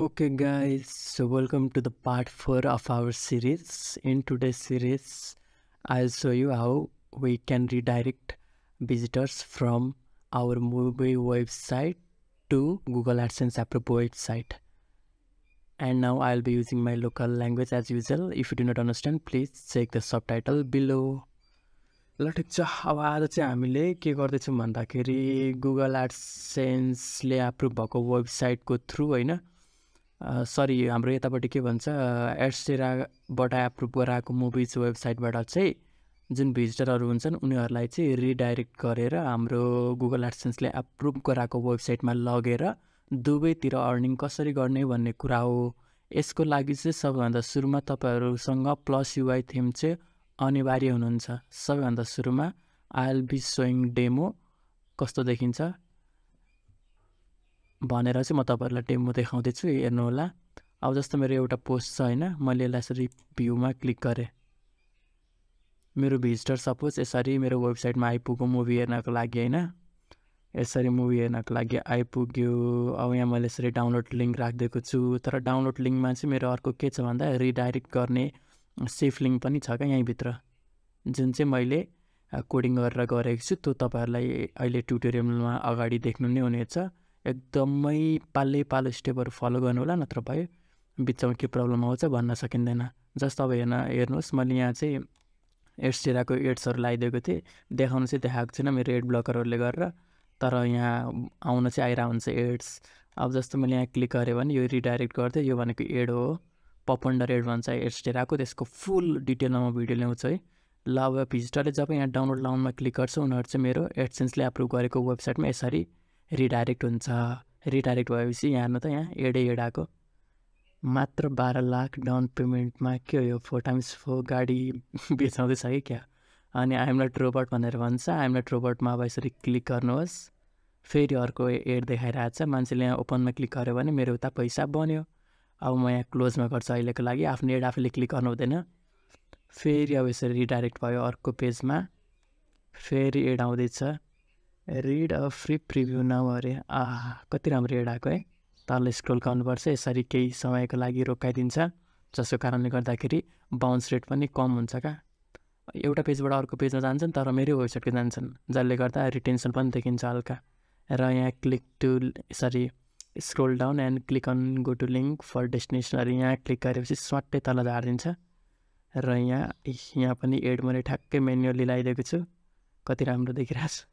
Okay, guys, so welcome to the part 4 of our series. In today's series, I'll show you how we can redirect visitors from our movie website to Google AdSense approved website. And now I'll be using my local language as usual. If you do not understand, please check the subtitle below. ल ठिक छ अब आज चाहिँ हामीले के गर्दैछौँ भन्दाखेरि गुगल एडसेन्सले एप्रुभ भएको वेबसाइटको थ्रु होइन सरी हाम्रो यतापट्टि के भन्छ एड्सेराबाट एप्रुभ गराएको मुभिज वेबसाइटबाट चाहिँ जुन भिजिटरहरू हुन्छन् उनीहरूलाई चाहिँ रिडाइरेक्ट गरेर हाम्रो गुगल एडसेन्सले एप्रुभ गराएको वेबसाइटमा लगेर दुवैतिर अर्निङ कसरी गर्ने भन्ने कुरा हो। यसको लागि चाहिँ सबैभन्दा सुरुमा तपाईँहरूसँग प्लस युआई थिम चाहिँ अनिवार्य हुनुहुन्छ। सबैभन्दा सुरुमा आइएल बी सोइङ डेमो कस्तो देखिन्छ? भनेर चाहिँ म तपाईँहरूलाई डेमो देखाउँदैछु हेर्नुहोला। अब जस्तो मेरो एउटा पोस्ट छ होइन मैले यसलाई यसरी भ्यूमा क्लिक गरेँ। मेरो भिजिटर सपोज यसरी मेरो वेबसाइटमा आइपुग्यो मुभी हेर्नको लागि होइन। यसरी मुभी हेर्नको लागि आइपुग्यो। अब यहाँ मैले यसरी डाउनलोड लिङ्क राखिदिएको छु। तर डाउनलोड लिङ्कमा चाहिँ मेरो अर्को के छ भन्दा रिडाइरेक्ट गर्ने सेफ लिङ्क पनि छ क्या यहीँभित्र। जुन चाहिँ मैले कोडिङ गरेर गरेको छु त्यो तपाईँहरूलाई अहिले ट्युटोरियलमा अगाडि देख्नु नै हुनेछ। एकदमै पालै पालो स्टेपहरू फलो गर्नु होला नत्र भयो बिचमा के प्रब्लम आउँछ भन्न सकिँदैन। जस्तो अब हेर्न हेर्नुहोस् मैले यहाँ चाहिँ एड्सटिराको एड्सहरू लगाइदिएको थिएँ। देखाउनु चाहिँ देखाएको छैन मेरो एड ब्लकरहरूले गरेर तर यहाँ आउन चाहिँ आइरहेको हुन्छ एड्स। अब जस्तो मैले यहाँ क्लिक गरेँ भने यो रिडाइरेक्ट गर्थेँ यो भनेको एड हो। पपन्डर एड भन्छ एड्सटिराको त्यसको फुल डिटेलमा म भिडियो ल्याउँछु है। ल अब भिजिटरले जब यहाँ डाउनलोड लाउनमा क्लिक गर्छ उनीहरू चाहिँ मेरो एडसेन्सले एप्रुभ गरेको वेबसाइटमा यसरी रिडाइरेक्ट हुन्छ रिडाइरेक्ट भएपछि यहाँ हेर्नु त यहाँ एडै एड आएको मात्र बाह्र लाख डाउन पेमेन्टमा के हो यो फोर टाइम्स फोर गाडी बेचाउँदैछ कि क्या? अनि आइएमलाई ट्रोबट भनेर भन्छ। आइएमलाई ट्रोबटमा अब यसरी क्लिक गर्नुहोस्। फेरि अर्को एड देखाइरहेको छ मान्छेले यहाँ ओपनमा क्लिक गर्यो भने मेरो उता पैसा बन्यो। अब म यहाँ क्लोजमा गर्छु अहिलेको लागि। आफ्नो एड आफूले क्लिक गर्नु हुँदैन। फेरि अब यसरी रिडाइरेक्ट भयो अर्को पेजमा फेरि एड आउँदैछ। रिड अ फ्री प्रिभ्यू नभए अरे। आहा कति राम्रो एड आएको है। तल स्क्रोल गर्नुपर्छ यसरी केही समयको लागि रोकाइदिन्छ जसको कारणले गर्दाखेरि बााउन्स रेट पनि कम हुन्छ क्या एउटा पेजबाट अर्को पेजमा जान्छन् तर मेरै वेबसाइटको जान्छन् जसले गर्दा रिटेन्सन पनि देखिन्छ हल्का। र यहाँ क्लिक टु यसरी scroll down and click on go to link for डेस्टिनेसनहरू यहाँ क्लिक गरेपछि स्वाट्टै तल झारिदिन्छ। र यहाँ यहाँ पनि एड मैले ठ्याक्कै मेन्युअली लगाइदिएको छु। कति राम्रो देखिरहेको छ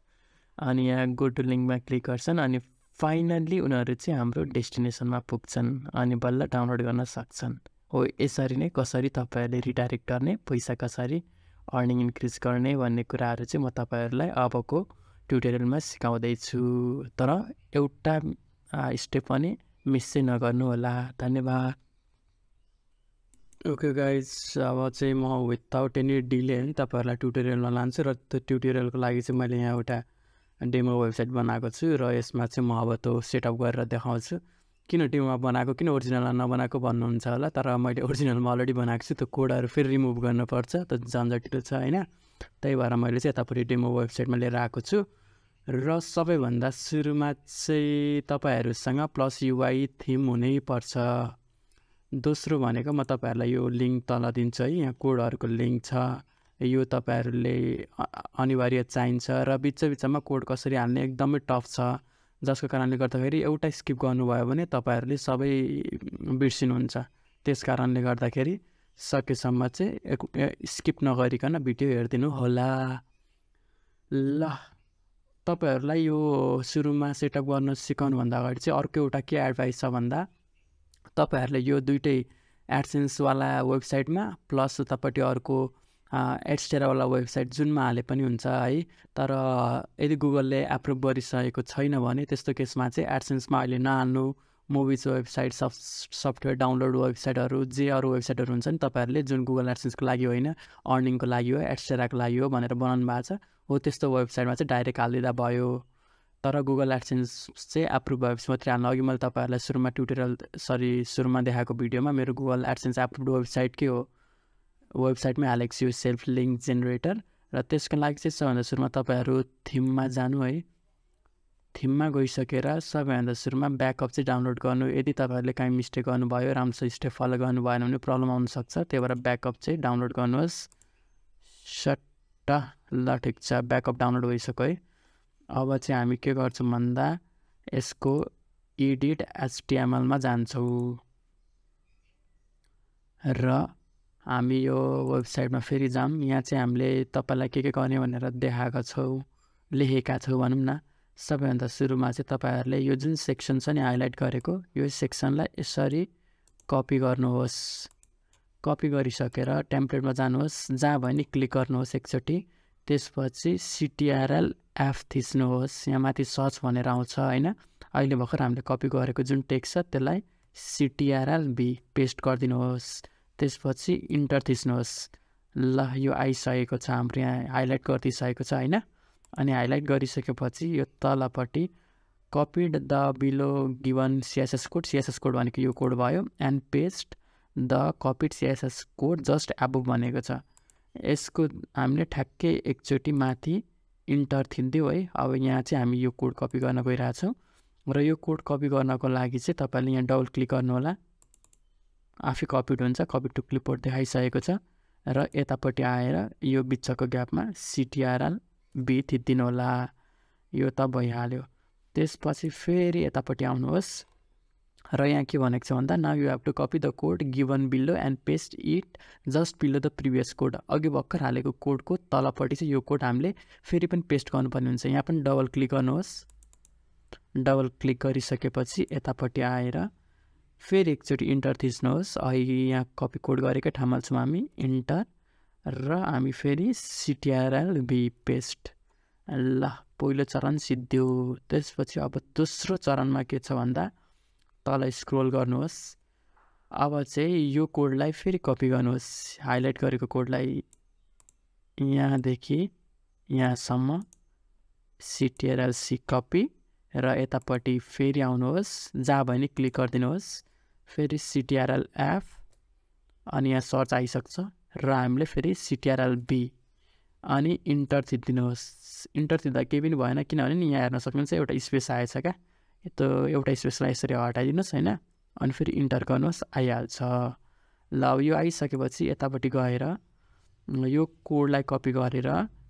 अनि यहाँ गो टु लिङ्कमा क्लिक गर्छन् अनि फाइनल्ली उनीहरू चाहिँ हाम्रो डेस्टिनेसनमा पुग्छन् अनि बल्ल डाउनलोड गर्न सक्छन्। हो यसरी नै कसरी तपाईँहरूले रिडाइरेक्ट गर्ने पैसा कसरी अर्निङ इन्क्रिज गर्ने भन्ने कुराहरू चाहिँ म तपाईँहरूलाई अबको ट्युटोरियलमा सिकाउँदैछु। तर एउटा स्टेप पनि मिस चाहिँ नगर्नु होला। धन्यवाद। ओके गाइज अब चाहिँ म विदाउट एनी डिले तपाईँहरूलाई ट्युटोरियलमा लान्छु र त्यो ट्युटोरियलको लागि चाहिँ मैले यहाँ एउटा डेमो वेबसाइट बनाएको छु र यसमा चाहिँ म अब त्यो सेटअप गरेर देखाउँछु। किन डेमोमा बनाएको किन ओरिजिनलमा नबनाएको भन्नुहुन्छ होला तर मैले ओरिजिनलमा अलरेडी बनाएको छु त्यो कोडहरू फेरि रिमुभ गर्नुपर्छ त झन्झटिलो छ होइन? त्यही भएर मैले चाहिँ यतापट्टि डेमो वेबसाइटमा लिएर आएको छु। र सबैभन्दा सुरुमा चाहिँ तपाईँहरूसँग प्लस युआई थिम हुनैपर्छ। दोस्रो भनेको म तपाईँहरूलाई यो लिङ्क तल दिन्छु है यहाँ कोडहरूको लिङ्क छ। यो तपाईँहरूले अनिवार्य चाहिन्छ र बिच बिचमा कोड कसरी हाल्ने एकदमै टफ छ जसको कारणले गर्दाखेरि एउटा स्किप गर्नुभयो भने तपाईँहरूले सबै बिर्सिनुहुन्छ। त्यस कारणले गर्दाखेरि सकेसम्म चाहिँ स्किप नगरिकन भिडियो हेरिदिनु होला। ल तपाईँहरूलाई यो सुरुमा सेटअप गर्न सिकाउनुभन्दा अगाडि चाहिँ अर्को एउटा के एडभाइस छ भन्दा तपाईँहरूले यो दुइटै एडसेन्सवाला वेबसाइटमा प्लस उतापट्टि अर्को एड्सटेरावाला वेबसाइट जुनमा हाले पनि हुन्छ है। तर यदि गुगलले एप्रुभ गरिसकेको छैन भने त्यस्तो केसमा चाहिँ एडसेन्समा अहिले नहाल्नु मुभिज वेबसाइट सफ सफ्टवेयर डाउनलोड वेबसाइटहरू जे अरू वेबसाइटहरू हुन्छ नि तपाईँहरूले जुन गुगल एडसेन्सको लागि होइन अर्निङको लागि हो एड्सटेराको लागि हो भनेर बनाउनु भएको छ हो त्यस्तो वेबसाइटमा चाहिँ डाइरेक्ट हालिदिँदा भयो। तर गुगल एडसेन्स चाहिँ एप्रुभ भएपछि मात्रै हाल्नु अघि मैले तपाईँहरूलाई सुरुमा ट्युटोरियल सरी सुरुमा देखाएको भिडियोमा मेरो गुगल एडसेन्स एप्रुभ वेबसाइट के हो वेबसाइटमै हालेको छु सेल्फ लिङ्क जेनेरेटर र त्यसको लागि चाहिँ सबभन्दा सुरुमा तपाईँहरू थिममा जानु है। थिममा गइसकेर सबैभन्दा सुरुमा ब्याकअप चाहिँ डाउनलोड गर्नु। यदि तपाईँहरूले काहीँ मिस्टेक गर्नुभयो राम्रोसँग स्टेप फलो गर्नु भएन भने प्रब्लम आउनसक्छ त्यही भएर ब्याकअप चाहिँ डाउनलोड गर्नुहोस्। सट्ट ल ठिक छ ब्याकअप डाउनलोड भइसक्यो है। अब चाहिँ हामी के गर्छौँ भन्दा यसको इडिट एचटिएमएलमा जान्छौँ। र हामी यो वेबसाइटमा फेरि जाऊँ। यहाँ चाहिँ हामीले तपाईँलाई के के गर्ने भनेर देखाएको छौँ लेखेका छौँ भनौँ न। सबैभन्दा सुरुमा चाहिँ तपाईँहरूले यो जुन सेक्सन छ नि हाइलाइट गरेको यो सेक्सनलाई यसरी कपी गर्नुहोस्। कपी गरिसकेर टेम्प्लेटमा जानुहोस्। जहाँ भयो नि क्लिक गर्नुहोस् एकचोटि। त्यसपछि सिटिआरएल एफ थिच्नुहोस्। यहाँ माथि सर्च भनेर आउँछ होइन? अहिले भर्खर हामीले कपी गरेको जुन टेक्स्ट छ त्यसलाई सिटिआरएल बी पेस्ट गरिदिनुहोस्। त्यसपछि इन्टर थिच्नुहोस् ल यो आइसकेको छ हाम्रो यहाँ हाइलाइट गरिदिइसकेको छ होइन? अनि हाइलाइट गरिसकेपछि यो तलपट्टि copied the below given CSS code CSS code भनेको यो कोड भयो and paste the copied CSS code just above भनेको छ। यसको हामीले ठ्याक्कै एकचोटि माथि इन्टर थिन्थ्यौँ है। अब यहाँ चाहिँ हामी यो कोड कपी गर्न गइरहेछौँ। र यो कोड कपी गर्नको लागि चाहिँ तपाईँले यहाँ डबल क्लिक गर्नुहोला। आफै कपिड हुन्छ कपी टु क्लिपबोर्ड देखाइसकेको छ र यतापट्टि आएर यो बिचको ग्यापमा सिटिआरएल बी थिचिदिनु होला। यो त भइहाल्यो। त्यसपछि फेरि यतापट्टि आउनुहोस्। र यहाँ के भनेको छ भन्दा now you have to copy the code given below and paste it just below the previous code अघि भर्खर हालेको कोडको तलपट्टि चाहिँ यो कोड हामीले फेरि पनि पेस्ट गर्नुपर्ने हुन्छ। यहाँ पनि डबल क्लिक गर्नुहोस्। डबल क्लिक गरिसकेपछि यतापट्टि आएर फेरि एकचोटि इन्टर थिच्नुहोस्। अहिले यहाँ कपी कोड गरेकै ठाउँमा छौँ हामी। इन्टर। र हामी फेरि सिटिआरएल बी पेस्ट। ल पहिलो चरण सिद्धियो। त्यसपछि अब दोस्रो चरणमा के छ भन्दा तल स्क्रोल गर्नुहोस्। अब चाहिँ यो कोडलाई फेरि कपी गर्नुहोस्। हाइलाइट गरेको कोडलाई यहाँदेखि यहाँसम्म सिटिआरएलसी कपी र यतापट्टि फेरि आउनुहोस्। जहाँ भयो नि क्लिक गरिदिनुहोस्। फेरि सिटिआरएल एफ अनि यहाँ सर्च आइसक्छ र हामीले फेरि सिटिआरएल बी अनि इन्टर थिचिदिनुहोस्। इन्टर थिच्दा केही पनि भएन किनभने नि यहाँ हेर्न सक्नुहुन्छ एउटा स्पेस आएछ क्या। त्यो एउटा स्पेसलाई यसरी हटाइदिनुहोस् होइन? अनि फेरि इन्टर गर्नुहोस् आइहाल्छ। ल अब यो आइसकेपछि यतापट्टि गएर यो कोडलाई कपी गरेर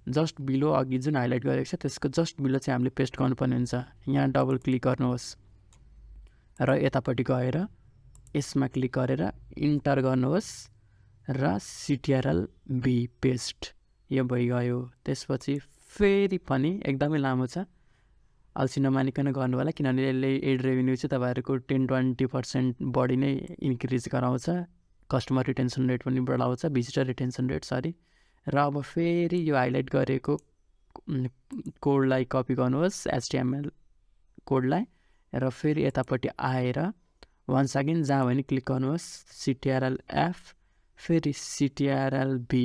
जस्ट बिलो अघि जुन हाइलाइट गरेको छ त्यसको जस्ट बिलो चाहिँ हामीले पेस्ट गर्नुपर्ने हुन्छ। यहाँ डबल क्लिक गर्नुहोस्। र यतापट्टि गएर यसमा क्लिक गरेर इन्टर गर्नुहोस् र सिटिआरएल बी पेस्ट यो भइगयो। त्यसपछि फेरि पनि एकदमै लामो छ। अल्छी नमानिकन गर्नु होला किनभने यसले एड रेभेन्यू चाहिँ तपाईँहरूको टेन ट्वेन्टी पर्सेन्ट बढी नै इन्क्रिज गराउँछ। कस्टमर रिटेन्सन रेट पनि बढाउँछ भिजिटर रिटेन्सन रेट सरी। र अब फेरि यो हाइलाइट गरेको कोडलाई कपी गर्नुहोस् एचटिएमएल कोडलाई। र फेरि यतापट्टि आएर वान्स अगेन जहाँ भने क्लिक गर्नुहोस् सिटिआरएल एफ फेरि सिटिआरएल बी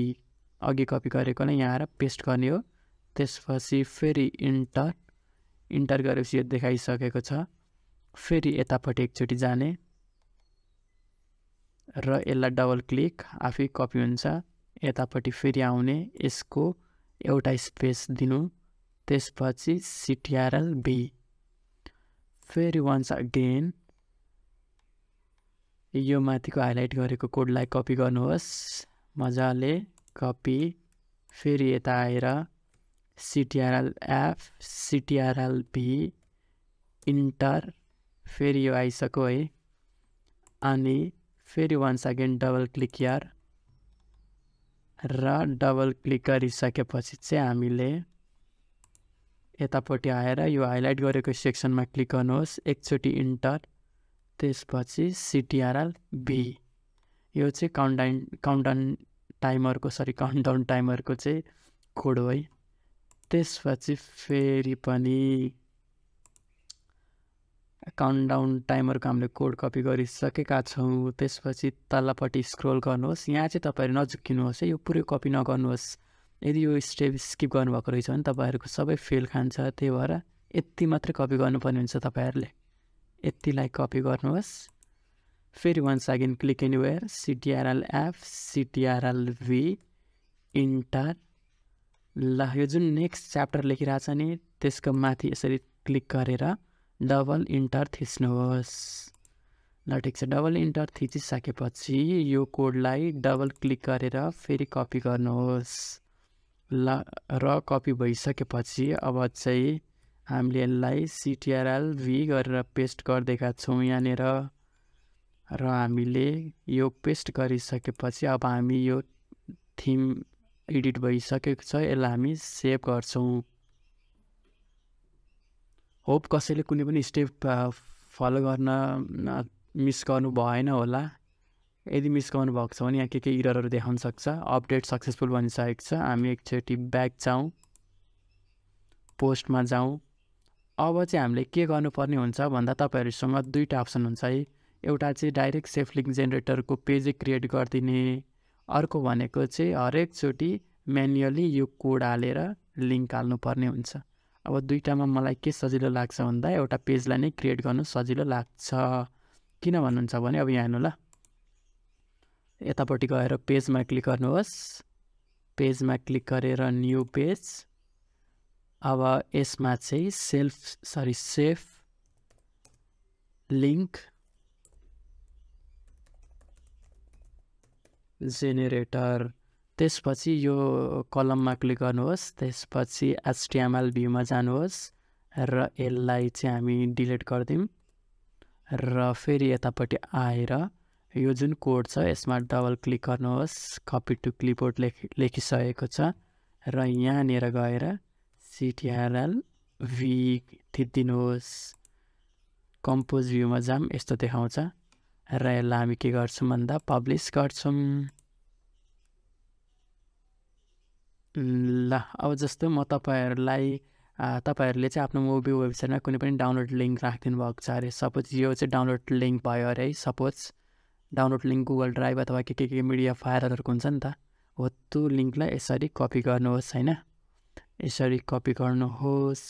अघि कपी गरेकोलाई यहाँ आएर पेस्ट गर्ने हो। त्यसपछि फेरि इन्टर इन्टर गरेपछि यो देखाइसकेको छ। फेरि यतापट्टि एकचोटि जाने र यसलाई डबल क्लिक आफै कपी हुन्छ। यतापट्टि फेरि आउने यसको एउटा स्पेस दिनु। त्यसपछि सिटिआरएल बी फेरि वान्स अगेन यो माथिको हाइलाइट गरेको कोडलाई कपी गर्नुहोस्। मजाले कपी फेरि यता आएर CTRL F CTRL V enter फेरि यो आइसक्यो है। अनि फेरि वान्स अगेन डबल क्लिक यार र डबल क्लिक गरिसकेपछि चाहिँ हामीले यतापट्टि आएर यो हाइलाइट गरेको सेक्सनमा क्लिक गर्नुहोस्। एकचोटि इन्टर। त्यसपछि सिटिआरएल बी यो चाहिँ काउन्टाइन काउन्टाउन टाइमरको सरी काउन्टाउन टाइमरको चाहिँ कोड हो है। त्यसपछि फेरि पनि काउन्टाउन टाइमरको हामीले कोड कपी गरिसकेका छौँ। त्यसपछि तल्लोपट्टि स्क्रोल गर्नुहोस्। यहाँ चाहिँ तपाईँहरू नझुक्किनुहोस् है। यो पुरै कपी नगर्नुहोस्। यदि यो स्टेप स्किप गर्नुभएको रहेछ भने तपाईँहरूको सबै फेल खान्छ। त्यही भएर यति मात्रै कपी गर्नुपर्ने हुन्छ तपाईँहरूले। यतिलाई कपी गर्नुहोस् फेरि once again click anywhere CTRL F CTRL V enter ल यो जुन नेक्स्ट च्याप्टर लेखिरहेछ नि त्यसको माथि यसरी क्लिक गरेर डबल इन्टर थिच्नुहोस्। ल ठिक छ। डबल इन्टर थिचिसकेपछि यो कोडलाई डबल क्लिक गरेर फेरि कपी गर्नुहोस्। ल र कपी भइसकेपछि अब चाहिँ हामीले यसलाई सिटिआरएल भी गरेर पेस्ट गरिदिएका छौँ यहाँनिर। र हामीले यो पेस्ट गरिसकेपछि अब हामी यो थिम एडिट भइसकेको छ यसलाई हामी सेभ गर्छौँ। होप कसैले कुनै पनि स्टेप फलो गर्न मिस गर्नु भएन होला। यदि मिस गर्नुभएको छ भने यहाँ के के इररहरू देखाउन सक्छ अपडेट सक्सेसफुल भनिसकेको छ। हामी एकचोटि ब्याक जाउँ पोस्टमा जाउँ। अब चाहिँ हामीले के गर्नुपर्ने हुन्छ भन्दा तपाईँहरूसँग दुईवटा अप्सन हुन्छ है। एउटा चाहिँ डाइरेक्ट सेफ लिङ्क जेनेरेटरको पेजै क्रिएट गरिदिने अर्को भनेको चाहिँ हरेकचोटि म्यानुअली यो कोड हालेर लिङ्क हाल्नुपर्ने हुन्छ। अब दुइटामा मलाई के सजिलो लाग्छ भन्दा एउटा पेजलाई नै क्रिएट गर्नु सजिलो लाग्छ। किन भन्नुहुन्छ भने अब यहाँ हेर्नु ल। यतापट्टि गएर पेजमा क्लिक गर्नुहोस्। पेजमा क्लिक गरेर न्यू पेज। अब यसमा चाहिँ self sorry safe link generator त्यसपछि यो कलममा क्लिक गर्नुहोस् त्यसपछि एचटिएमएल भ्यूमा जानुहोस् र यसलाई चाहिँ हामी डिलिट गरिदिउँ र फेरि यतापट्टि आएर यो जुन कोड छ यसमा डबल क्लिक गर्नुहोस् कपी टु क्लिपबोर्ड लेखि लेखिसकेको छ र यहाँनिर गएर सिटिआरएल भी थिचिदिनुहोस् कम्पोज भ्यूमा जाऊँ यस्तो देखाउँछ। र यसलाई हामी के गर्छौँ भन्दा पब्लिस गर्छौँ। ल अब जस्तो म तपाईँहरूलाई तपाईँहरूले चाहिँ आफ्नो मुभी वेबसाइटमा कुनै पनि डाउनलोड लिङ्क राखिदिनु भएको छ अरे सपोज यो चाहिँ डाउनलोड लिङ्क भयो अरे है suppose. Download link Google drive अथवा के के के मिडिया फाइलहरूको हुन्छ नि त हो त्यो लिङ्कलाई यसरी कपी गर्नुहोस् होइन? यसरी कपी गर्नुहोस्।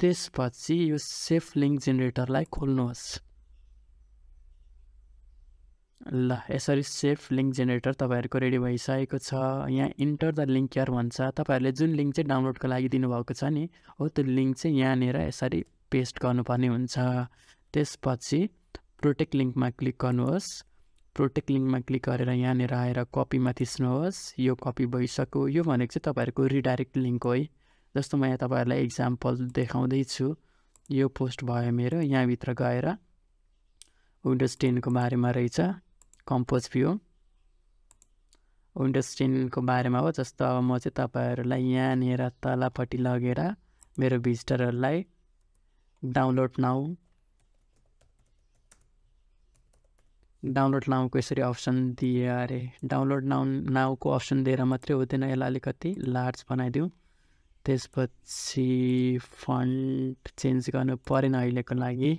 त्यसपछि यो सेफ लिङ्क जेनेरेटरलाई खोल्नुहोस्। ल यसरी सेफ लिङ्क जेनेरेटर तपाईँहरूको रेडी भइसकेको छ। यहाँ इन्टर द लिङ्क केयर भन्छ। तपाईँहरूले जुन लिङ्क चाहिँ डाउनलोडको लागि दिनुभएको छ नि हो त्यो लिङ्क चाहिँ यहाँनिर यसरी पेस्ट गर्नुपर्ने हुन्छ। त्यसपछि प्रोटेक्ट लिङ्कमा क्लिक गर्नुहोस्। प्रोटेक्ट लिङ्कमा क्लिक गरेर यहाँनिर आएर कपीमा थिच्नुहोस् यो कपी भइसक्यो। यो भनेको चाहिँ तपाईँहरूको रिडाइरेक्ट लिङ्क हो है। जस्तो म यहाँ तपाईँहरूलाई इक्जाम्पल देखाउँदैछु। यो पोस्ट भयो मेरो। यहाँभित्र गएर विन्डोज टेनको बारेमा रहेछ। कम्पोज भ्यू विन्डोज टेनको बारेमा हो। जस्तो अब म चाहिँ तपाईँहरूलाई यहाँनिर तलपट्टि लगेर मेरो भिजिटरहरूलाई डाउनलोड नाउ डाउनलोड नाउको यसरी अप्सन दिए अरे। डाउनलोड नाउ नाउको अप्सन दिएर मात्रै हुँदैन यसलाई अलिकति लार्ज बनाइदिउँ। त्यसपछि फन्ट चेन्ज गर्नु परेन अहिलेको लागि।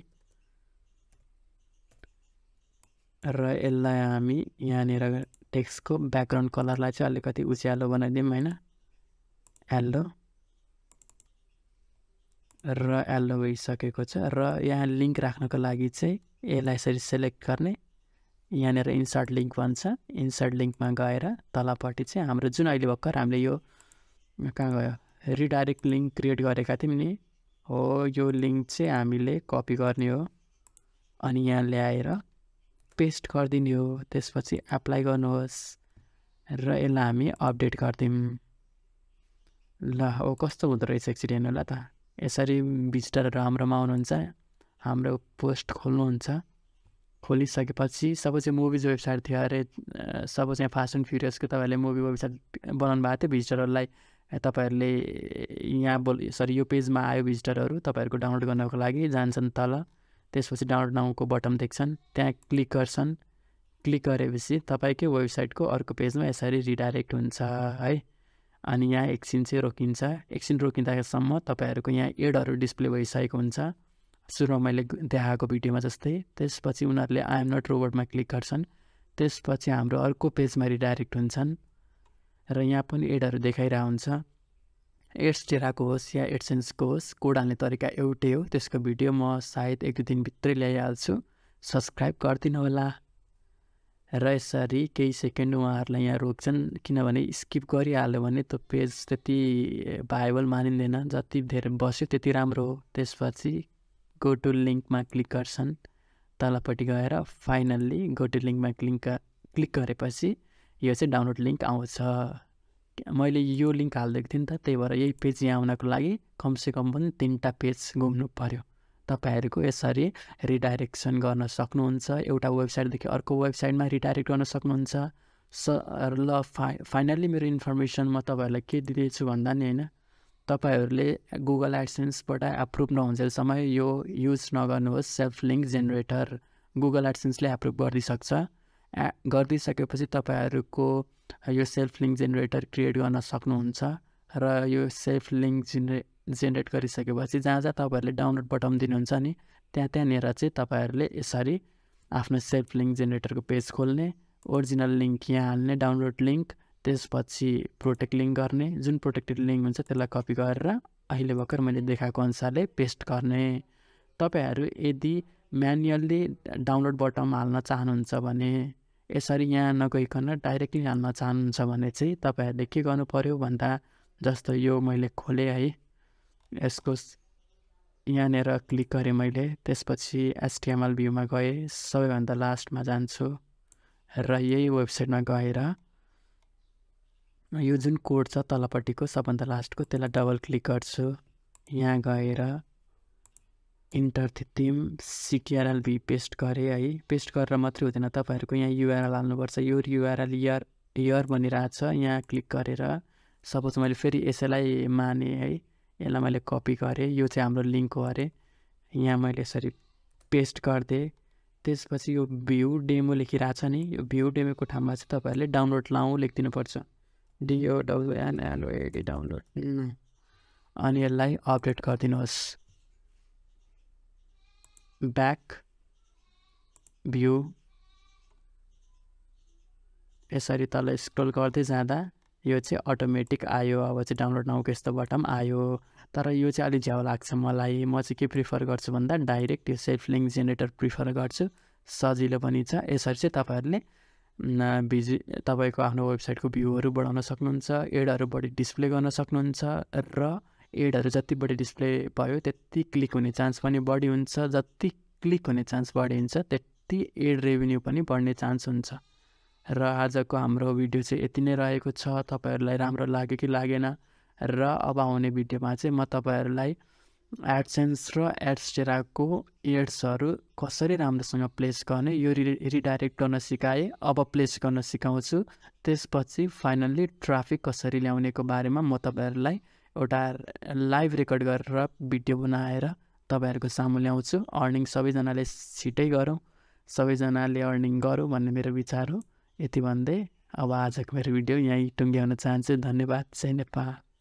र यसलाई हामी यहाँनिर टेक्स्टको ब्याकग्राउन्ड कलरलाई चाहिँ अलिकति उज्यालो बनाइदिउँ होइन? एल्लो र एल्लो भइसकेको छ। र यहाँ लिङ्क राख्नको लागि चाहिँ यसलाई यसरी सेलेक्ट गर्ने। यहाँनिर इन्सर्ट लिङ्क भन्छ। इन्सर्ट लिङ्कमा गएर तलपट्टि चाहिँ हाम्रो जुन अहिले भर्खर हामीले यो कहाँ गयो? रिडाइरेक्ट लिङ्क क्रिएट गरेका थियौँ नि। हो यो लिङ्क चाहिँ हामीले कपी गर्ने हो। अनि यहाँ ल्याएर पेस्ट गरिदिने हो। त्यसपछि एप्लाई गर्नुहोस्। र यसलाई हामी अपडेट गरिदिउँ। ल हो कस्तो हुँदो रहेछ हेर्नु होला त। यसरी भिजिटरहरू हाम्रोमा आउनुहुन्छ। हाम्रो पोस्ट खोल्नुहुन्छ। खोलिसकेपछि सपोज चाहिँ मुभिज वेबसाइट थियो। अरे सपोज यहाँ फास्ट एन्ड फ्युरियसको तपाईँहरूले मुभी वेबसाइट बनाउनु भएको थियो भिजिटरहरूलाई तपाईँहरूले यहाँ बोल सरी यो पेजमा आयो भिजिटरहरू तपाईँहरूको डाउनलोड गर्नको लागि जान्छन् तल। त्यसपछि डाउनलोड नाउको बटन देख्छन् त्यहाँ क्लिक गर्छन्। क्लिक गरेपछि तपाईँकै वेबसाइटको अर्को पेजमा यसरी रिडाइरेक्ट हुन्छ है। अनि यहाँ एकछिन चाहिँ रोकिन्छ। एकछिन रोकिँदासम्म तपाईँहरूको यहाँ एडहरू डिस्प्ले भइसकेको हुन्छ। सुरुमा मैले देखाएको भिडियोमा जस्तै त्यसपछि उनीहरूले आइएम नट रोबोटमा क्लिक गर्छन्। त्यसपछि हाम्रो अर्को पेजमा रिडाइरेक्ट हुन्छन् र यहाँ पनि एडहरू देखाइरहेको हुन्छ। एड्स टेराको होस् या एडसेन्सको होस् कोड हाल्ने तरिका एउटै हो। त्यसको भिडियो म सायद एक दुई दिनभित्रै ल्याइहाल्छु। सब्सक्राइब गरिदिनु होला। र यसरी केही सेकेन्ड उहाँहरूलाई यहाँ रोक्छन् किनभने स्किप गरिहाल्यो भने त्यो पेज त्यति भाइबल मानिँदैन। जति धेरै बस्यो त्यति राम्रो हो। त्यसपछि गो टु लिङ्कमा क्लिक गर्छन्। तलपट्टि गएर फाइनल्ली गो टु लिङ्कमा क्लिक क्लिक गरेपछि यो चाहिँ डाउनलोड लिङ्क आउँछ। मैले यो लिङ्क हालिदिएको थिएँ नि त त्यही भएर यही पेज यहाँ आउनको लागि कमसेकम पनि तिनवटा पेज घुम्नु पऱ्यो तपाईँहरूको यसरी रिडाइरेक्सन गर्न सक्नुहुन्छ एउटा वेबसाइटदेखि अर्को वेबसाइटमा रिडाइरेक्ट गर्न सक्नुहुन्छ। स ल फाइ फाइनल्ली मेरो इन्फर्मेसन म तपाईँहरूलाई के दिँदैछु भन्दा नि होइन। तपाईँहरूले गुगल एडसेन्सबाट एप्रुभ नहुन्जेलसम्म यो युज नगर्नुहोस् सेल्फ लिङ्क जेनेरेटर गुगल एडसेन्सले एप्रुभ गरिदिइसक्छ। ए गरिदिइसकेपछि तपाईँहरूको यो सेल्फ लिङ्क जेनेरेटर क्रिएट गर्न सक्नुहुन्छ र यो सेल्फ लिङ्क जेनेरे जेनेरेट गरिसकेपछि जहाँ जहाँ तपाईँहरूले डाउनलोड बटन दिनुहुन्छ नि त्यहाँ त्यहाँनिर चाहिँ तपाईँहरूले यसरी आफ्नो सेल्फ लिङ्क जेनेरेटरको पेज खोल्ने ओरिजिनल लिङ्क यहाँ हाल्ने डाउनलोड लिङ्क त्यसपछि प्रोटेक्ट लिङ्क गर्ने जुन प्रोटेक्टेड लिङ्क हुन्छ त्यसलाई कपी गरेर अहिले भर्खर मैले देखाएको अनुसारले पेस्ट गर्ने। तपाईँहरू यदि म्यानुअल्ली डाउनलोड बटन हाल्न चाहनुहुन्छ भने यसरी यहाँ नगइकन डाइरेक्टली हाल्न चाहनुहुन्छ भने चाहिँ तपाईँहरूले के गर्नु पऱ्यो भन्दा जस्तो यो मैले खोलेँ है यसको यहाँनिर क्लिक गरेँ मैले त्यसपछि एसटिएमएल भ्यूमा गएँ सबैभन्दा लास्टमा जान्छु र यही वेबसाइटमा गएर यो जुन कोड छ तलपट्टिको सबभन्दा लास्टको त्यसलाई डबल क्लिक गर्छु। यहाँ गएर इन्टर थिम सिटिआरएलभी पेस्ट गरेँ है। पेस्ट गरेर मात्रै हुँदैन तपाईँहरूको यहाँ युआरएल हाल्नुपर्छ। यो युआरएल इयर इयर भनिरहेको छ। यहाँ क्लिक गरेर सपोज मैले फेरि यसैलाई माने है। यसलाई मैले कपी गरेँ। यो चाहिँ हाम्रो लिङ्क हो अरे। यहाँ मैले यसरी पेस्ट गरिदिएँ। त्यसपछि यो भ्यू डेमो लेखिरहेको छ नि। यो भ्यू डेमोको ठाउँमा चाहिँ तपाईँहरूले डाउनलोड लाउँ लेखिदिनुपर्छ। डिओ डब्लुएनएलओएडी डाउनलोड अनि यसलाई अपडेट गरिदिनुहोस् ब्याक भ्यू यसरी तल स्क्रोल गर्दै जाँदा यो चाहिँ अटोमेटिक आयो अब चाहिँ डाउनलोड नाउको यस्तोबाट पनि आयो। तर यो चाहिँ अलिक झ्याउ लाग्छ मलाई। म चाहिँ के प्रिफर गर्छु भन्दा डाइरेक्ट यो सेल्फ लिङ्क जेनेरेटर प्रिफर गर्छु। सजिलो पनि छ। यसरी चाहिँ तपाईँहरूले भिजि तपाईँको आफ्नो वेबसाइटको भ्यूहरू बढाउन सक्नुहुन्छ एडहरू बढी डिस्प्ले गर्न सक्नुहुन्छ र एडहरू जति बढी डिस्प्ले भयो त्यति क्लिक हुने चान्स पनि बढी हुन्छ। जति क्लिक हुने चान्स बढी हुन्छ त्यति एड रेभेन्यू पनि बढ्ने चान्स हुन्छ। र आजको हाम्रो भिडियो चाहिँ यति नै रहेको छ। तपाईँहरूलाई राम्रो लाग्यो कि लागेन? र अब आउने भिडियोमा चाहिँ म तपाईँहरूलाई एडसेन्स र एड्सटेराको एड्सहरू कसरी राम्रोसँग प्लेस गर्ने यो रि रिडाइरेक्ट गर्न सिकाएँ। अब प्लेस गर्न सिकाउँछु। त्यसपछि फाइनल्ली ट्राफिक कसरी ल्याउनेको बारेमा म तपाईँहरूलाई एउटा लाइभ रेकर्ड गरेर भिडियो बनाएर तपाईँहरूको सामु ल्याउँछु। अर्निङ सबैजनाले छिटै गरौँ। सबैजनाले अर्निङ गरौँ भन्ने मेरो विचार हो। यति भन्दै अब आजको मेरो भिडियो यहीँ टुङ्ग्याउन चाहन्छु। धन्यवाद। जय नेपाल।